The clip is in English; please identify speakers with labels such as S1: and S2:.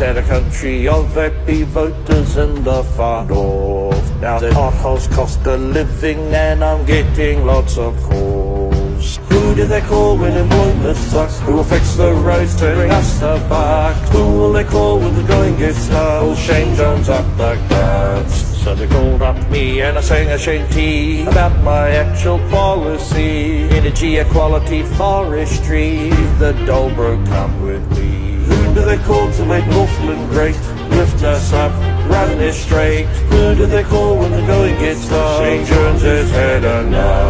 S1: set a country of happy voters in the far north. Now the potholes cost a living and I'm getting lots of calls. Who do they call when employment sucks? Who will fix the roads to bring us the buck? Who will they call when the going gets tough? Will Shane Jones up the guts? So they called up me and I sang a shanty about my actual policy. Energy, equality, forestry, the Dobro come with me. Do they call to make Northland great? Lift us up, run this straight. Who do they call when the going gets tough? Shane Jones has had enough. Charlie